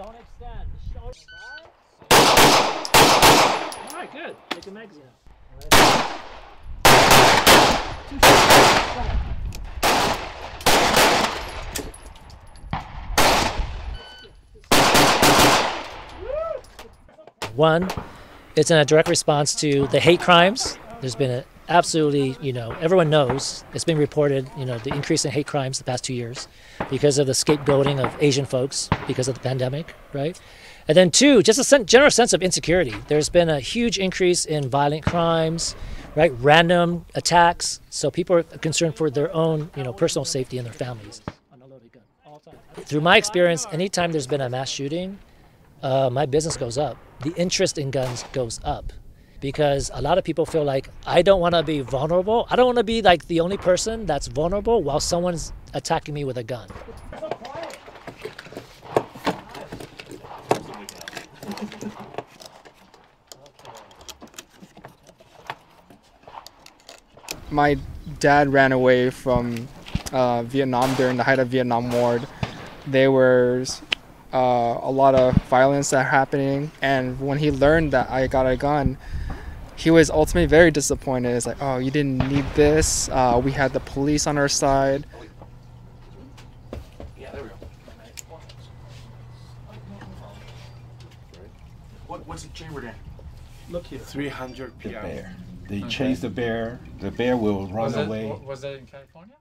All right, good. Take the magazine. One, it's in a direct response to the hate crimes. There's been a absolutely, you know, everyone knows it's been reported, you know, the increase in hate crimes the past two years because of the scapegoating of Asian folks because of the pandemic, right? And then two, just a sen- general sense of insecurity. There's been a huge increase in violent crimes, right? Random attacks. So people are concerned for their own, you know, personal safety and their families. Through my experience, anytime there's been a mass shooting, uh, my business goes up. The interest in guns goes up because a lot of people feel like I don't want to be vulnerable. I don't want to be like the only person that's vulnerable while someone's attacking me with a gun. my dad ran away from uh, Vietnam during the height of Vietnam War. They was uh, a lot of violence that happening, and when he learned that I got a gun, he was ultimately very disappointed. It's like, oh, you didn't need this. Uh, we had the police on our side. Yeah, there we go. What, what's it chambered in? Look here. 300 the bear. They chase the bear. The bear will run Was that, away. was that in California?